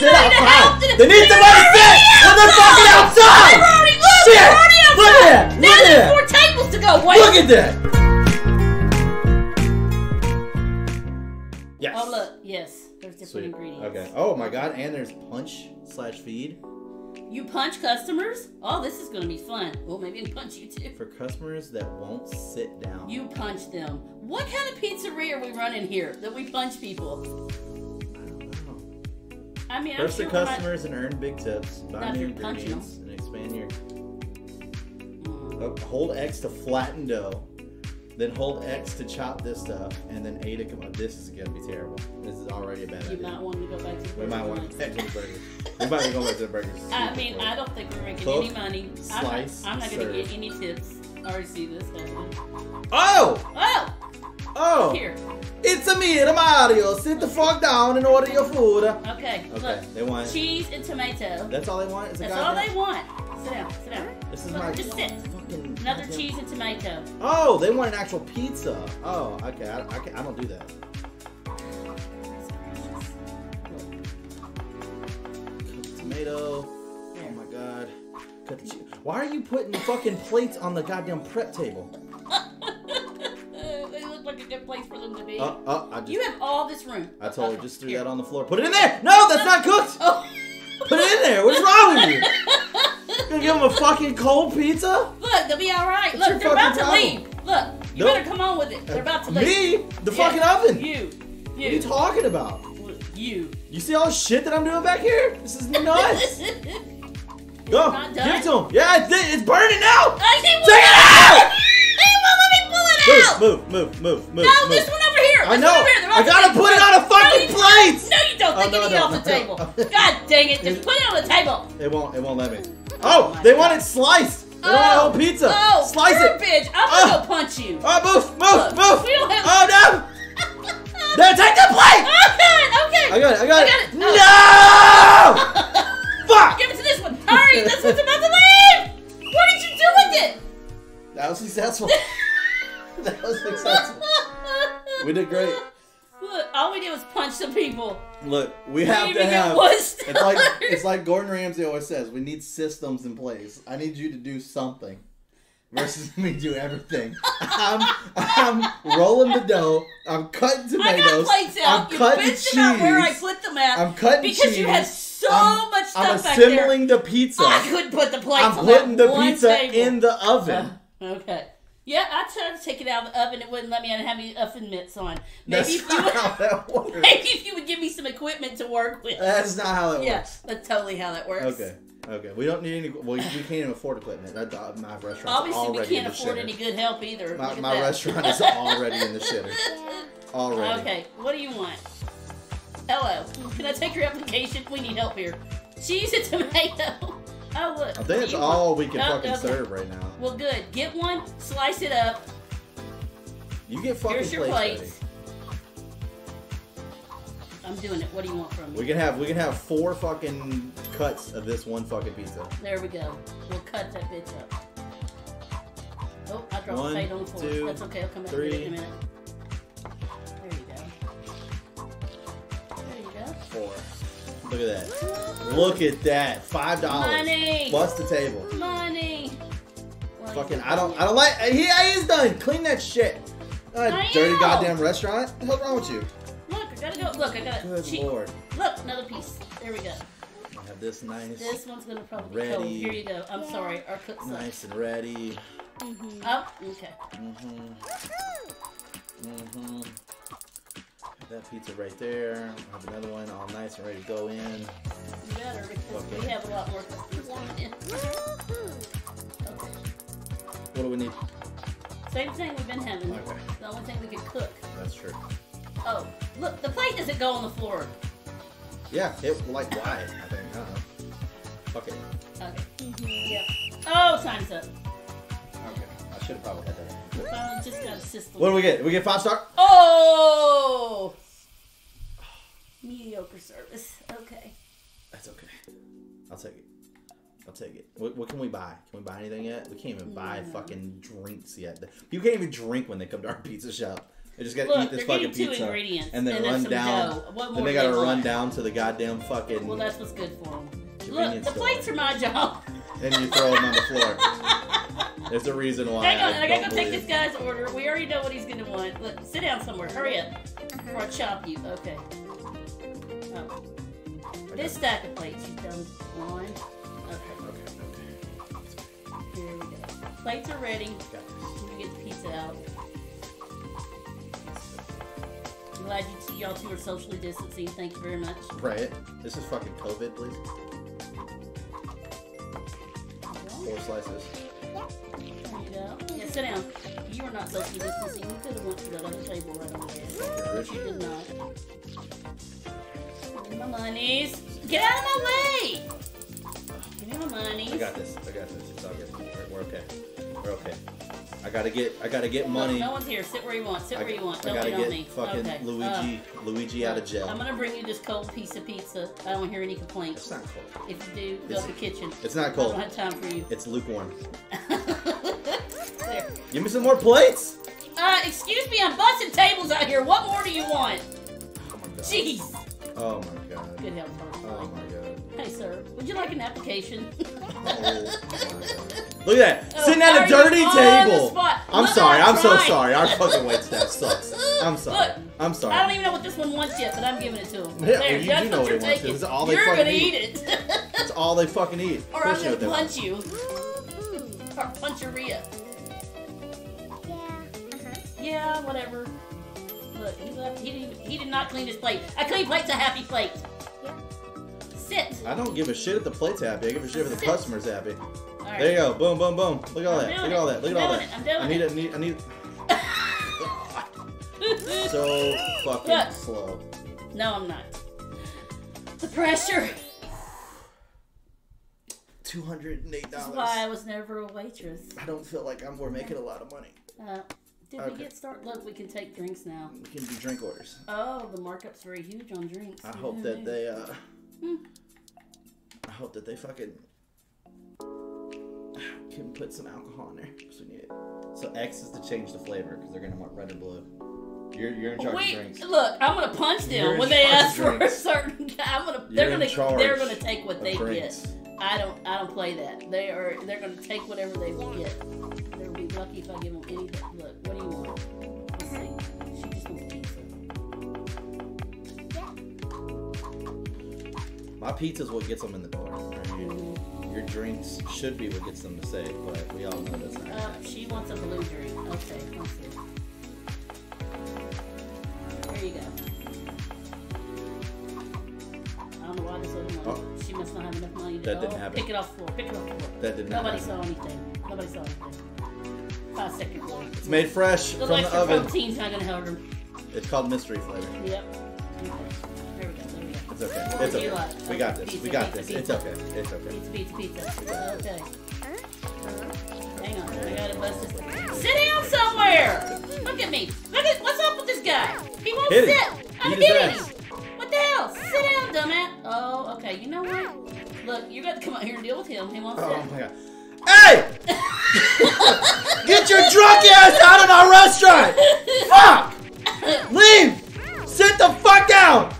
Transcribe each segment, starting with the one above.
They need somebody to sit when they're fucking outside. They're already look, Shit! they're already outside. Look at that! Now Look at there's that! four tables to go. Wait. Look at that! Yes. Oh look, yes. There's different Sweet. ingredients. Okay. Oh my god, and there's punch slash feed You punch customers? Oh, this is gonna be fun. Well, maybe I'll punch you too. for customers that won't sit down. You punch them. What kind of pizzeria are we running here that we punch people? I don't know. I mean, First I'm the sure customers and earn big tips. Buy new if you're punching ingredients and expand your. Mm. Oh, hold X to flatten dough. Then hold X to chop this stuff, and then A to come up. This is gonna be terrible. This is already a bad You idea. might want to go back to We might want to burger back to the burgers. We might be going back to the burgers. I mean, I don't think we're making Cook, any money. I'm not, I'm not gonna serve. get any tips. I already see this happening. Oh! Oh, Oh! here. It's a me, Mario. Sit the fuck down and order your food. Okay, Okay, look. they want. Cheese and tomato. That's all they want. That's all they want. Sit down, sit down. This is Look, my just sit. fucking Another goddamn- cheese and tomato. Oh, they want an actual pizza. Oh, okay. I, I, can, I don't do that. Tomato. Oh my god. Cut the cheese. Why are you putting fucking plates on the goddamn prep table? Like a good place for them to be. Uh, uh, I just. you have all this room. I told her just threw here. that on the floor. Put it in there. No, that's not cooked. Oh. Put it in there. What's wrong with you? Gonna give them a fucking cold pizza? Look, they'll be all right. Look, they're about to fucking leave. Look, you Nope. better come on with it. They're about to leave. Me? The Yeah, fucking oven. You. What are you You. talking about? You. You see all the shit that I'm doing back here? This is nuts. Go. Give it to him. Yeah, it's, it's burning now. I Take it out! Out. Move, move, move, move, No, move. this one over here. I know. One over here. I gotta put it on a fucking no, plate. No, you don't. Oh, They no, eat no, off the no. table. God dang it! Just put it on the table. It won't. It won't let me. Oh Oh, they God. want it sliced. They don't want a whole pizza. Oh, oh Slice you're a it. bitch. I'm Oh. gonna go punch you. Oh, move, move, Look, move. we don't have- Oh no! There, take the plate. Oh, okay, okay. I got it. I got I it. got it. Oh. No! Fuck! Give it to this one. Hurry, this one's about to leave. What did you do with it? That was successful. that was successful. We did great. Look, all we did was punch some people. Look, we We have to have. It's like it's like Gordon Ramsay always says. We need systems in place. I need you to do something, versus me do everything. I'm I'm rolling the dough. I'm cutting tomatoes. I got plates out. I'm you cutting bitched cheese. about where I put them at I'm cutting because cheese. you had so I'm- much I'm stuff back there. assembling the pizza. I couldn't put the plates I'm on putting the pizza table. in the oven. Uh, okay. Yeah, I tried to take it out of the oven. It wouldn't let me I didn't have any oven mitts on. Maybe That's if you would, how that works. maybe if you would give me some equipment to work with. That's not how that yeah, works. that's totally how that works. Okay. Okay. We don't need any. Well, we can't even afford equipment. That, uh, my restaurant's Obviously, we can't afford shitter. any good help either. My, my restaurant is already in the shitter. Already. Okay, what do you want? Hello, can I take your application? We need help here. Cheese and tomato. Oh, look. I think that's all we can Oh, fucking okay. serve right now. Well, good. Get one, slice it up. You get fucking Here's your plates plates. I'm doing it. What do you want from me? We can have we can have four fucking cuts of this one fucking pizza. There we go. We'll cut that bitch up. Oh, I dropped One, the plate on the floor. That's okay. I'll come back three. it in a minute. There you go. There you go. Four. Look at that. Look at that. Five dollars. Money. Plus the table. Money. Well, Fucking I don't I don't like he, he is done. Clean that shit. Uh, I dirty am. goddamn restaurant. What the hell's wrong with you? Look, I gotta go. Look, I got Good cheap. lord. Look, another piece. There we go. I have this nice. This one's gonna probably be cold. Here you go. I'm sorry, our cook sucks. Nice and ready. Oh, okay. Mm-hmm. Mm-hmm. That pizza right there. I have another one all nice and ready to go in. You better because Okay. we have a lot more customers coming in. Okay. What do we need? Same thing we've been having. Okay. The only thing we could cook. That's true. Oh, look, the plate doesn't go on the floor. Yeah, it like why? I think. I don't know. Fuck it. Okay. Mm-hmm. Yep. Oh, time's up. Okay. I should have probably had that. Just got a system. What do we get? we get five star? Oh! Mediocre service. Okay. That's okay. I'll take it. I'll take it. What, what can we buy? Can we buy anything yet? We can't even mm. buy No. fucking drinks yet. You can't even drink when they come to our pizza shop. They just gotta Look, eat this fucking pizza and then and run down. What Then they gotta they run down to the goddamn fucking. Well, that's what's good for them. Look, the store. plates are my job. and you throw them on the floor. There's a reason why. Hang on, I I gotta don't go take this guy's order. We already know what he's gonna want. Look, sit down somewhere. Hurry up. Or I'll chop you. Okay. Oh. This stack of plates you've done one. Okay, Okay, okay. here we go. Plates are ready. Got this. You get the pizza out. I'm glad you two, y'all two are socially distancing. Thank you very much. Right. This is fucking COVID, please. Four slices. Sit down. You were not socially distancing. You could have went to that other table right over there. But you did not. Give me my monies. Get out of my way! Give me my monies. I got this. I got this. It's all good. We're, we're okay. We're okay. I gotta get. I gotta get money. no one's here. Sit where you want. Sit I, where you want. Don't gotta get on me. fucking okay. Luigi. Luigi uh, out of jail. I'm gonna bring you this cold piece of pizza. I don't hear any complaints. It's not cold. If you do, go It's- to the kitchen. It's not cold. I don't have time for you. It's lukewarm. there. Give me some more plates. Uh, excuse me, I'm busting tables out here. What more do you want? Oh my god. Jeez. Oh my god. Good help, Oh my god. Hey, sir, would you like an application? Oh my god. Look at that. Oh, Sitting at a dirty table. I'm Look, sorry. I'm so sorry. Our fucking wait staff sucks. I'm sorry. Look, I'm sorry. I don't even know what this one wants yet, but I'm giving it to him. Yeah, there, well, you that's do know what what you're it wants. taking. This is all they you're fucking gonna eat. eat it, That's all they fucking eat. or I'm gonna punch you. Or puncheria. Yeah, whatever. Look, he left. He didn't. He did not clean his plate. A clean plate's a happy plate. Sit. I don't give a shit if the plate's happy. I give a shit if the customer's happy. Right. There you go. Boom, boom, boom. Look at all I'm that. Look at all that. Look at all that. I'm doing I need it. it. Need. I need. So fucking Look. slow. No, I'm not. The pressure. Two hundred and eight That's dollars. why I was never a waitress. I don't feel like I'm. We're making a lot of money. Uh, did Okay. we get started? Look, we can take drinks now. We can do drink orders. Oh, the markup's very huge on drinks. I hope that they. uh Hmm. I hope that they fucking can put some alcohol in there. 'cause we need it. So X is to change the flavor because they're gonna want red or blue. You're you're in charge Wait, of drinks. look, I'm gonna punch You're them in when they charge of ask for a drinks. certain. I'm gonna. You're they're gonna. charge They're gonna take what of they drinks. get. I don't. I don't play that. They are. They're gonna take whatever they will get. They'll be lucky if I give them anything. Look, My pizza's what gets them in the door. Your drinks should be what gets them to say, but we all know that's not. Uh, she wants a blue drink. Okay, let's see. There you go. I don't know why this one. Oh. She must not have enough money to That didn't happen. pick it off the floor. Pick it off the floor. That did not. Nobody happen. saw anything. Nobody saw anything. Five second rule. It's made fresh Little from the extra oven. protein's not gonna hurt her. It's called mystery flavor. Yep. It's okay. What It's would you okay. like? We got this. pizza, We got pizza, this. pizza. It's okay. It's okay. Pizza, pizza, pizza. Okay. Hang on. I gotta bust this. Sit down somewhere. Look at me. Look at what's up with this guy. He won't Hit him. sit. I'm Beat his hitting ass. him. What the hell? Sit down, dumbass. Oh, okay. You know what? Look, you got to come out here and deal with him. He won't Oh sit. my god. Hey! Get your drunk ass out of my restaurant! Fuck! Leave! Sit the fuck down!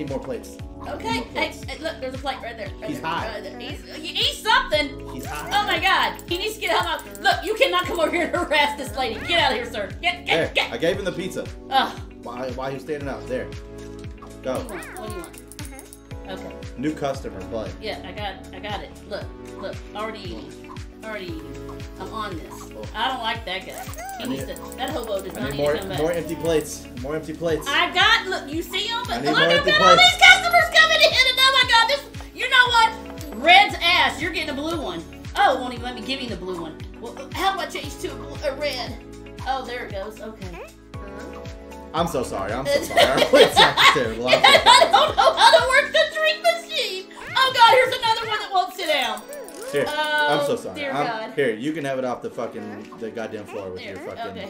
Yeah. I need more plates. Okay. Hey, hey, look, there's a plate right there. Right He's there, hot. right. He's, he eat something. He's hot. Oh my god. He needs to get out of my. Look, you cannot come over here and harass this lady. Get out of here, sir. Get, There, get, get. I gave him the pizza. Oh, Why, why are you standing up? There. Go. what do you want? What do you want? Uh-huh. Okay. New customer, but Yeah, I got, I got it. Look, look, already eating, already. I'm on this. Oh. I don't like that guy. He I needs to. That hobo does I not need more to come back. more empty plates. More empty plates. I've got. Look, you see him? I Look, I've got all these customers coming in, and oh my god, this. You know what? Red's ass. You're getting a blue one. Oh, it won't even let me give you the blue one. Well, uh, how do I change to a, red? Oh, there it goes. Okay. I'm so sorry. I'm so sorry. Our plate staff terrible. I'm so I sorry. don't know how to work the drink machine. Oh god, here's another one that won't sit down. Here, oh, I'm so Oh, sorry. dear I'm- God. Here, you can have it off the fucking the goddamn floor with There. your fucking. Okay.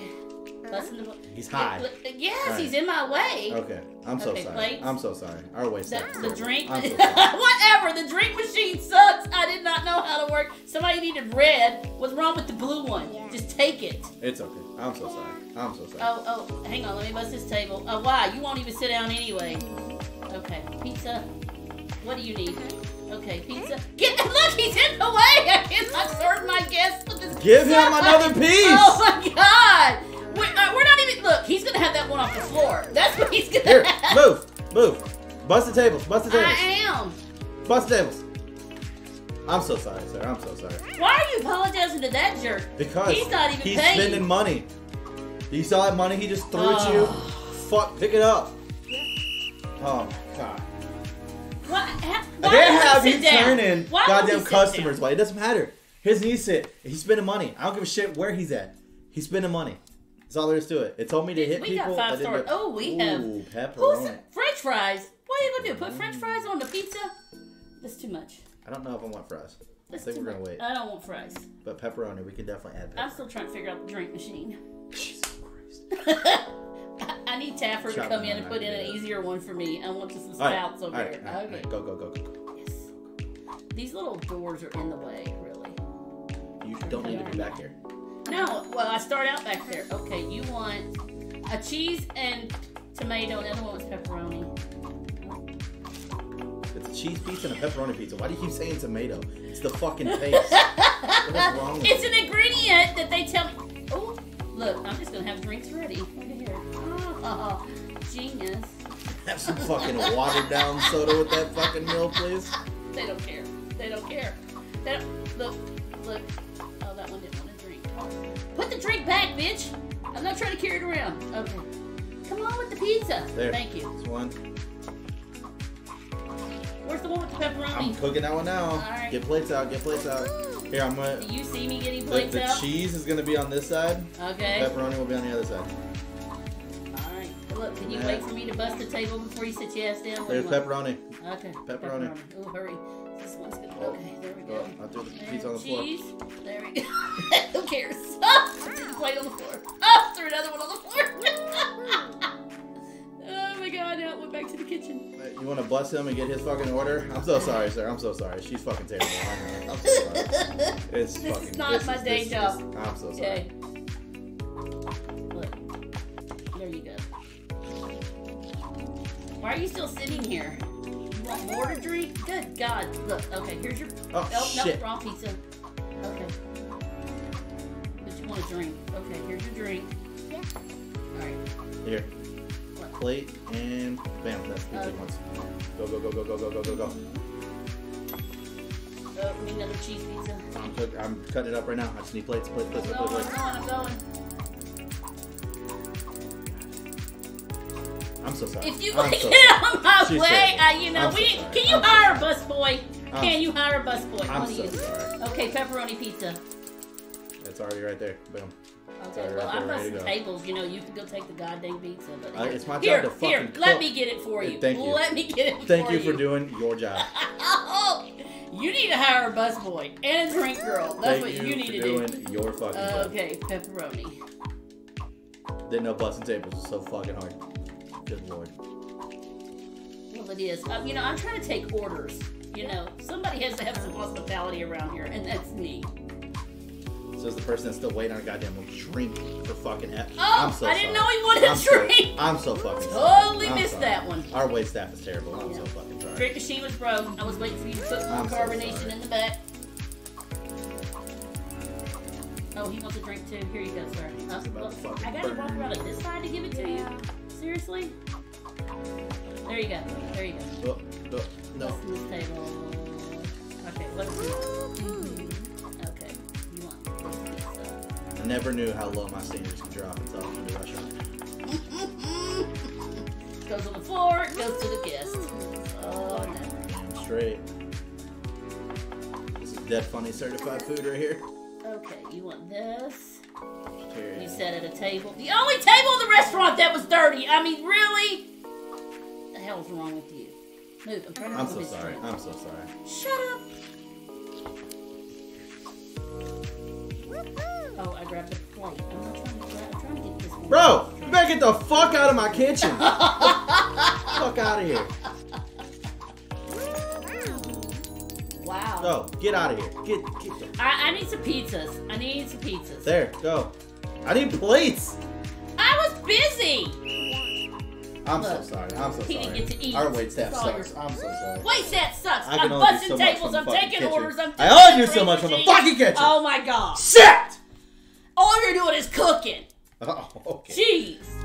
Listen to He's high. Uh, yes, Alright. he's in my way. Okay, I'm so Okay, sorry. plates. I'm so sorry. Our wait The, the drink, I'm so sorry. whatever. The drink machine sucks. I did not know how to work. Somebody needed red. What's wrong with the blue one? Just take it. It's okay. I'm so sorry. I'm so sorry. Oh, oh, hang on. Let me bust this table. Oh, why? You won't even sit down anyway. Okay, pizza. What do you need? Okay, pizza. Get look, he's in the way. I cannot serve my guests with this. Give him another piece. Oh my god! We're, uh, we're not even. Look, he's gonna have that one off the floor. That's what he's gonna Here, have. move, move. Bust the tables, bust the tables, I am. bust the tables. I'm so sorry, sir. I'm so sorry. Why are you apologizing to that jerk? Because He's not even he's paying. spending money. You saw that money he just threw it at you? Oh. Fuck, pick it up. Oh my god. What? Ha- why can't have you turning Why goddamn customers down? It doesn't matter. His needs sit. He's spending money. I don't give a shit where he's at. He's spending money. That's all there is to it. It told me to hit We people. five I didn't stars. Oh, we have- Ooh, Who's pepperoni. French fries? What are you gonna do? Put French mm-hmm. fries on the pizza? That's too much. I don't know if I want fries. I think we're gonna wait. I don't want fries. But pepperoni, we can definitely add that. I'm still trying to figure out the drink machine. Jesus Christ. I need Taffer to come in and put in an easier one for me. I want just some spouts over right, here. all right, okay. Go, go, go, go, go. Yes. These little doors are in the way, really. You don't need to be back here. No, well, I start out back there. Okay, you want a cheese and tomato, and the other one was pepperoni. It's a cheese pizza and a pepperoni pizza. Why do you keep saying tomato? It's the fucking paste. what is wrong with It's an ingredient that they tell me. Oh, look, I'm just gonna have drinks ready. Look at here. Oh, genius. Have some fucking watered down soda with that fucking meal, please. They don't care. They don't care. They don't, look, look. Oh, that one didn't want to drink. Put the drink back, bitch. I'm not trying to carry it around. Okay. Come on with the pizza. There. Thank you. This one. Where's the one with the pepperoni? I'm cooking that one now. Alright. Get plates out. Get plates out. Here, I'm gonna. Do you see me getting plates the out? The cheese is gonna be on this side. Okay. Pepperoni will be on the other side. Can you wait for me to bust the table before you sit your ass down? There's want? pepperoni. Okay. Pepperoni. Oh, hurry. This one's good. Oh, Okay, there we Oh, go. I threw the pizza on the floor. cheese. There we go. Who cares? Oh, the plate on the floor. Oh, threw another one on the floor. oh my god, now it went back to the kitchen. You wanna bust him and get his fucking order? I'm so sorry, sir. I'm so sorry. She's fucking terrible. I'm so sorry. It's This is fucking. not this my is- day job. I'm so sorry. Okay. Why are you still sitting here? You want more to drink? Good God. Look, okay, here's your. Oh Oh, no, shit! wrong pizza. Okay. But you want a drink. Okay, here's your drink. Yeah. Alright. Here, What? plate and bam. That's pizza Okay. once. Go go go go go go go go go. Oh, another cheese pizza. I'm I'm cutting it up right now. I just need plates, plates, I'm plates, plates, I'm plates. going, I'm going. I'm so sorry. If you I'm get so on my She's way. I, you know, I'm we sorry. can you I'm hire so a bus boy? I'm Can you hire a bus boy? I'm so you. sorry. Okay, pepperoni pizza. It's already right there. Boom. Okay, well, I'm there, ready busting tables. You know, you can go take the goddamn pizza. But Uh, it's my job here, to fucking here, let me get it for Uh, you. thank you. Let me get it Thank for you for doing your job. Oh, you need to hire a bus boy and a drink girl. That's Thank what you, you, need to doing do. your fucking job. Okay, pepperoni. Didn't know busting tables was so fucking hard. Good lord. Well, it is. Um, you know, I'm trying to take orders. You know, somebody has to have some hospitality around here, and that's me. Says the person that's still waiting on a goddamn drink for fucking F. Oh, I'm so I didn't sorry. know he wanted I'm a so- drink. I'm so fucking sorry. Totally I'm missed sorry. that one. Our wait staff is terrible. I'm Yeah. so fucking sorry. Drink machine was broke. I was waiting for you to put more I'm so carbonation in the back. Oh, he wants a drink too. Here you go, sir. Uh, It's about look, to fucking I gotta walk around to this side to give it to you. Seriously? There you go. There you go. Oh, oh, no. What's this table? Okay, what is it? Okay, you want this. I never knew how low my standards could drop until I went to restaurant. goes on the floor, goes to the guest. Oh no. Damn straight. This is dead funny certified food right here. Okay, you want this? Sat at a table. The only table in the restaurant that was dirty. I mean, really? What the hell's wrong with you? Move. I'm trying to I'm so sorry. drink. I'm so sorry. Shut up. Oh, I grabbed the plate. I'm not trying to grab. I'm trying to get this one. Bro, you better get the fuck out of my kitchen. fuck out of here. Wow. Go, get out of here. Get, get I, I need some pizzas. I need some pizzas. there. Go. I need plates. I was busy. I'm Look, so sorry. I'm so he sorry. didn't get to eat. Our wait staff sucks. your- I'm so sorry. Wait, that sucks. I I'm busting so tables. I'm taking kitchen. orders. I'm I owe you so much from the fucking kitchen. Oh my god. Shit! All you're doing is cooking. Oh, okay. Jeez.